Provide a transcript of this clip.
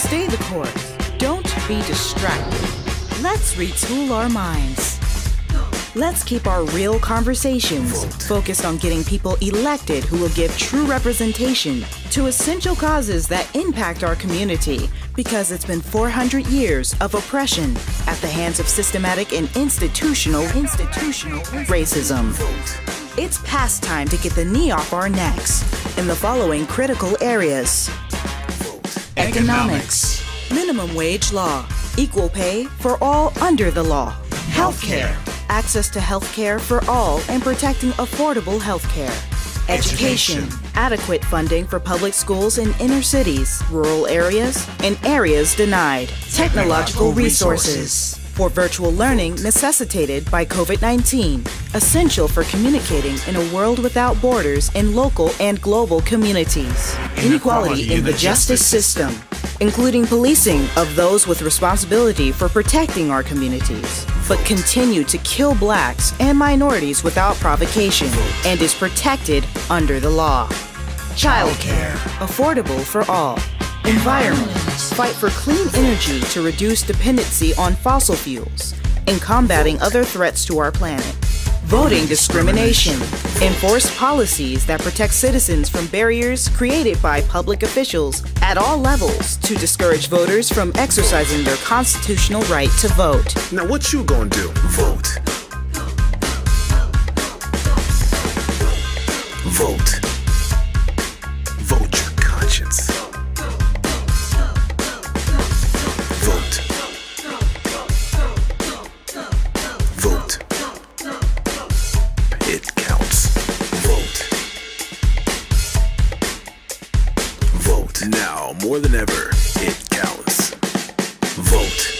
Stay the course. Don't be distracted. Let's retool our minds. Let's keep our real conversations focused on getting people elected who will give true representation to essential causes that impact our community because it's been 400 years of oppression at the hands of systematic and institutional institutional racism. It's past time to get the knee off our necks in the following critical areas. Economics, minimum wage law, equal pay for all under the law, healthcare, access to healthcare for all and protecting affordable healthcare. Education. Adequate funding for public schools in inner cities, rural areas, and areas denied. Technological resources. For virtual learning necessitated by COVID 19, essential for communicating in a world without borders in local and global communities. Inequality in the justice system, including policing of those with responsibility for protecting our communities, but continue to kill blacks and minorities without provocation and is protected under the law. Childcare, affordable for all. Environment, fight for clean energy to reduce dependency on fossil fuels and combating other threats to our planet. Voting discrimination. Enforce policies that protect citizens from barriers created by public officials at all levels to discourage voters from exercising their constitutional right to vote. Now, what you gonna do? Vote. Vote. Vote Now, more than ever, it counts. Vote.